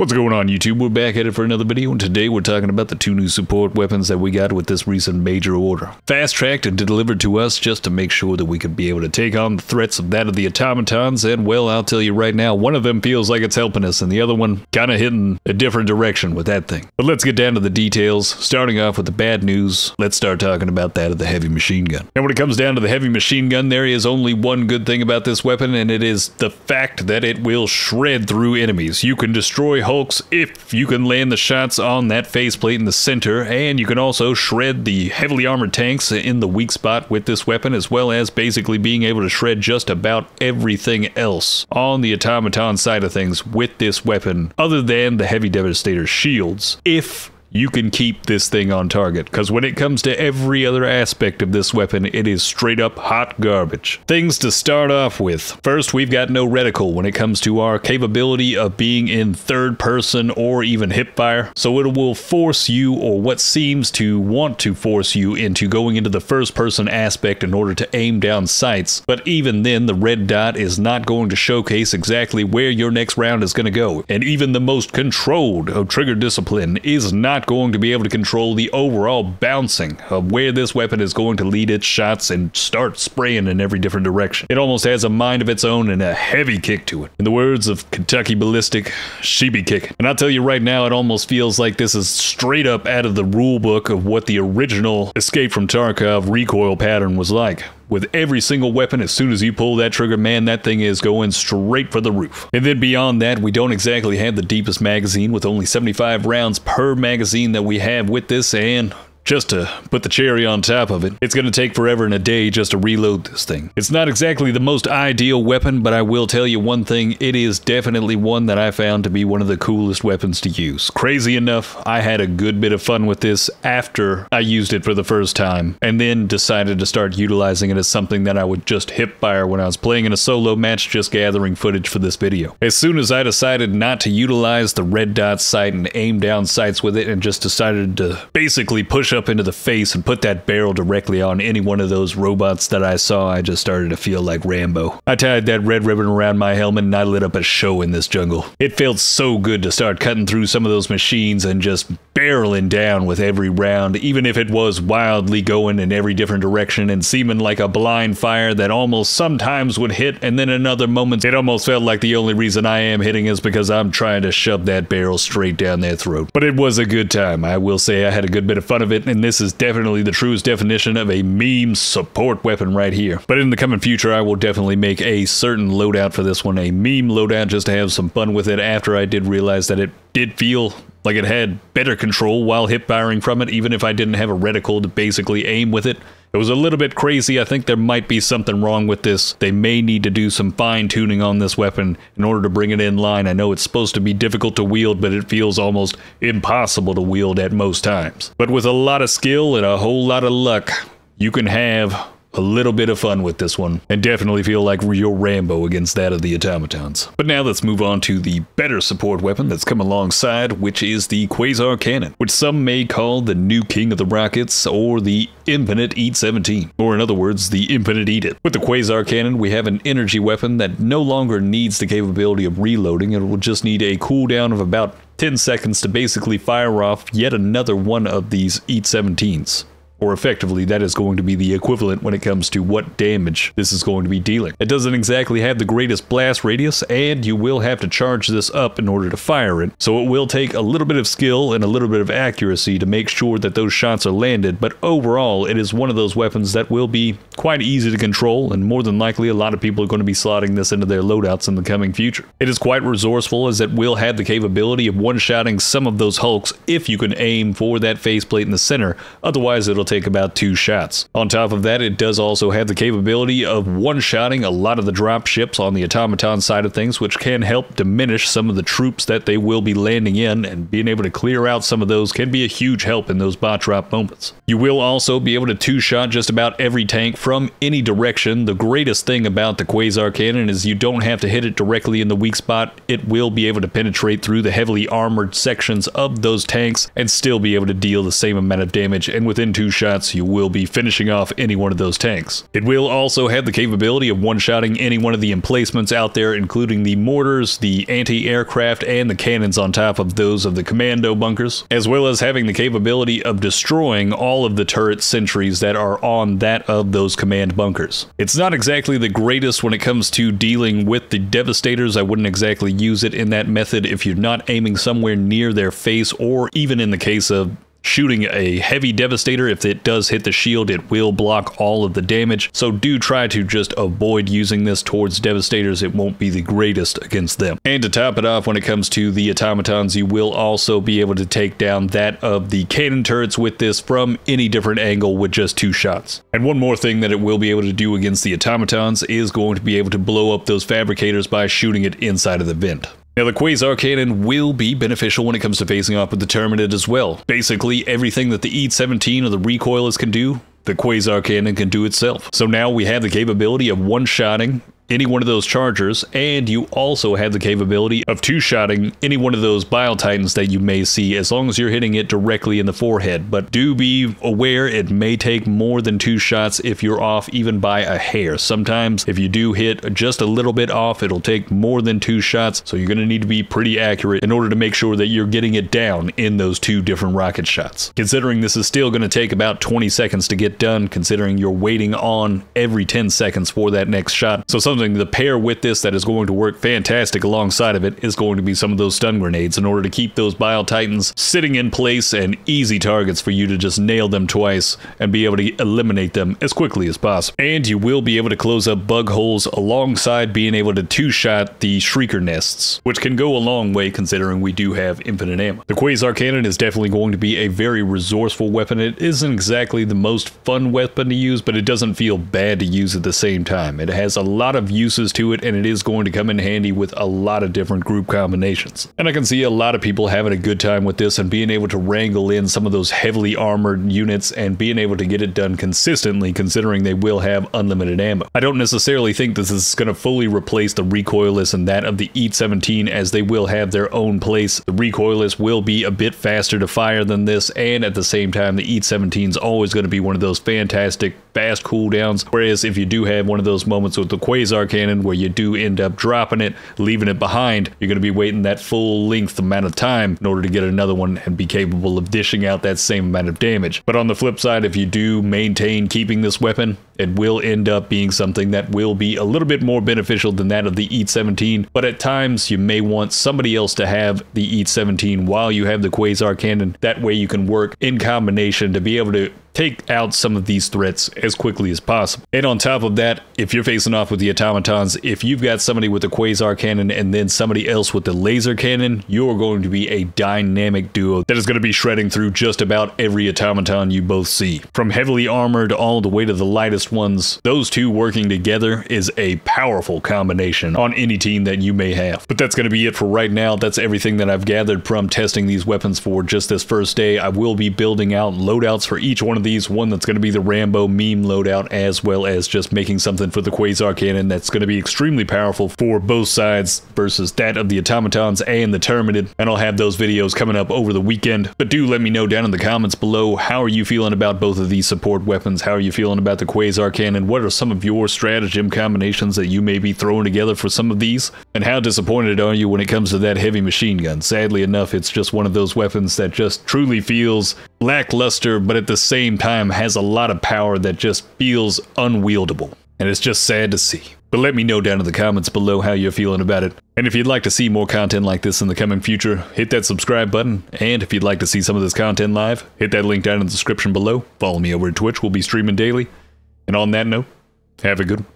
What's going on YouTube? We're back at it for another video and today we're talking about the two new support weapons that we got with this recent major order. Fast tracked and delivered to us just to make sure that we could be able to take on the threats of that of the automatons and well I'll tell you right now one of them feels like it's helping us and the other one kinda hitting a different direction with that thing. But let's get down to the details. Starting off with the bad news, let's start talking about that of the heavy machine gun. And when it comes down to the heavy machine gun there is only one good thing about this weapon and it is the fact that it will shred through enemies. You can destroy Hulks if you can land the shots on that faceplate in the center, and you can also shred the heavily armored tanks in the weak spot with this weapon, as well as basically being able to shred just about everything else on the automaton side of things with this weapon, other than the heavy devastator shields. If you can keep this thing on target. Because when it comes to every other aspect of this weapon, it is straight up hot garbage. Things to start off with. First, we've got no reticle when it comes to our capability of being in third person or even hipfire. So it will force you, or what seems to want to force you, into going into the first person aspect in order to aim down sights. But even then, the red dot is not going to showcase exactly where your next round is going to go. And even the most controlled of trigger discipline is not not going to be able to control the overall bouncing of where this weapon is going to lead its shots and start spraying in every different direction. It almost has a mind of its own and a heavy kick to it. In the words of Kentucky Ballistic, she be kicking. And I'll tell you right now, it almost feels like this is straight up out of the rule book of what the original Escape from Tarkov recoil pattern was like with every single weapon. As soon as you pull that trigger, man, that thing is going straight for the roof. And then beyond that, we don't exactly have the deepest magazine with only 75 rounds per magazine that we have with this, and just to put the cherry on top of it, it's going to take forever and a day just to reload this thing. It's not exactly the most ideal weapon, but I will tell you one thing, it is definitely one that I found to be one of the coolest weapons to use. Crazy enough, I had a good bit of fun with this after I used it for the first time, and then decided to start utilizing it as something that I would just hip fire when I was playing in a solo match just gathering footage for this video. As soon as I decided not to utilize the red dot sight and aim down sights with it and just decided to basically push up up into the face and put that barrel directly on any one of those robots that I saw, I just started to feel like Rambo. I tied that red ribbon around my helmet and I lit up a show in this jungle. It felt so good to start cutting through some of those machines and just barreling down with every round, even if it was wildly going in every different direction and seeming like a blind fire that almost sometimes would hit, and then in other moments it almost felt like the only reason I am hitting is because I'm trying to shove that barrel straight down their throat. But it was a good time. I will say I had a good bit of fun of it and this is definitely the truest definition of a meme support weapon right here. But in the coming future, I will definitely make a certain loadout for this one, a meme loadout just to have some fun with it after I did realize that it did feel like it had better control while hip firing from it, even if I didn't have a reticle to basically aim with it. It was a little bit crazy. I think there might be something wrong with this. They may need to do some fine tuning on this weapon in order to bring it in line. I know it's supposed to be difficult to wield, but it feels almost impossible to wield at most times. But with a lot of skill and a whole lot of luck, you can have a little bit of fun with this one, and definitely feel like real Rambo against that of the automatons. But now let's move on to the better support weapon that's come alongside, which is the Quasar Cannon, which some may call the new king of the rockets, or the Infinite EAT 17, or in other words, the Infinite Eat It. With the Quasar Cannon, we have an energy weapon that no longer needs the capability of reloading, it will just need a cooldown of about 10 seconds to basically fire off yet another one of these EAT 17s or effectively that is going to be the equivalent when it comes to what damage this is going to be dealing. It doesn't exactly have the greatest blast radius, and you will have to charge this up in order to fire it, so it will take a little bit of skill and a little bit of accuracy to make sure that those shots are landed, but overall it is one of those weapons that will be quite easy to control, and more than likely a lot of people are going to be slotting this into their loadouts in the coming future. It is quite resourceful as it will have the capability of one-shotting some of those hulks if you can aim for that faceplate in the center, otherwise it'll take about two shots. On top of that, it does also have the capability of one-shotting a lot of the drop ships on the automaton side of things, which can help diminish some of the troops that they will be landing in, and being able to clear out some of those can be a huge help in those bot drop moments. You will also be able to two-shot just about every tank from any direction. The greatest thing about the Quasar Cannon is you don't have to hit it directly in the weak spot. It will be able to penetrate through the heavily armored sections of those tanks and still be able to deal the same amount of damage, and within two shots, you will be finishing off any one of those tanks. It will also have the capability of one-shotting any one of the emplacements out there, including the mortars, the anti-aircraft, and the cannons on top of those of the commando bunkers, as well as having the capability of destroying all of the turret sentries that are on that of those command bunkers. It's not exactly the greatest when it comes to dealing with the devastators. I wouldn't exactly use it in that method if you're not aiming somewhere near their face or even in the case of Shooting a heavy devastator, if it does hit the shield, it will block all of the damage. So do try to just avoid using this towards devastators. It won't be the greatest against them. And to top it off, when it comes to the automatons, you will also be able to take down that of the cannon turrets with this from any different angle with just two shots. And one more thing that it will be able to do against the automatons is going to be able to blow up those fabricators by shooting it inside of the vent. Now, the Quasar Cannon will be beneficial when it comes to facing off with the Terminid as well. Basically, everything that the E-17 or the Recoilless can do, the Quasar Cannon can do itself. So now we have the capability of one-shotting any one of those chargers, and you also have the capability of two-shotting any one of those Bile Titans that you may see as long as you're hitting it directly in the forehead. But do be aware it may take more than two shots if you're off even by a hair. Sometimes if you do hit just a little bit off, it'll take more than two shots, so you're going to need to be pretty accurate in order to make sure that you're getting it down in those two different rocket shots. Considering this is still going to take about 20 seconds to get done, considering you're waiting on every 10 seconds for that next shot. So something something to pair with this that is going to work fantastic alongside of it is going to be some of those stun grenades in order to keep those Bile Titans sitting in place and easy targets for you to just nail them twice and be able to eliminate them as quickly as possible. And you will be able to close up bug holes alongside being able to two-shot the Shrieker nests, which can go a long way considering we do have infinite ammo. The Quasar Cannon is definitely going to be a very resourceful weapon. It isn't exactly the most fun weapon to use, but it doesn't feel bad to use at the same time. It has a lot of uses to it, and it is going to come in handy with a lot of different group combinations. And I can see a lot of people having a good time with this and being able to wrangle in some of those heavily armored units and being able to get it done consistently, considering they will have unlimited ammo. I don't necessarily think this is going to fully replace the recoilless and that of the EAT-17 as they will have their own place. The recoilless will be a bit faster to fire than this, and at the same time, the EAT-17 is always going to be one of those fantastic fast cooldowns. Whereas if you do have one of those moments with the Quasar cannon where you do end up dropping it, leaving it behind, you're going to be waiting that full length amount of time in order to get another one and be capable of dishing out that same amount of damage. But on the flip side, if you do maintain keeping this weapon, it will end up being something that will be a little bit more beneficial than that of the EAT-17, but at times you may want somebody else to have the EAT-17 while you have the Quasar cannon. That way you can work in combination to be able to take out some of these threats as quickly as possible. And on top of that, if you're facing off with the automatons, if you've got somebody with the quasar cannon and then somebody else with the laser cannon, you're going to be a dynamic duo that is going to be shredding through just about every automaton you both see. From heavily armored all the way to the lightest ones, those two working together is a powerful combination on any team that you may have. But that's going to be it for right now. That's everything that I've gathered from testing these weapons for just this first day. I will be building out loadouts for each one of these, one that's going to be the Rambo meme loadout, as well as just making something for the Quasar cannon that's going to be extremely powerful for both sides versus that of the automatons and the Terminid. And I'll have those videos coming up over the weekend. But do let me know down in the comments below, how are you feeling about both of these support weapons? How are you feeling about the Quasar cannon? What are some of your stratagem combinations that you may be throwing together for some of these? And how disappointed are you when it comes to that heavy machine gun? Sadly enough, it's just one of those weapons that just truly feels lackluster, but at the same time has a lot of power that just feels unwieldable. And it's just sad to see. But let me know down in the comments below how you're feeling about it. And if you'd like to see more content like this in the coming future, hit that subscribe button. And if you'd like to see some of this content live, hit that link down in the description below. Follow me over at Twitch, we'll be streaming daily. And on that note, have a good one.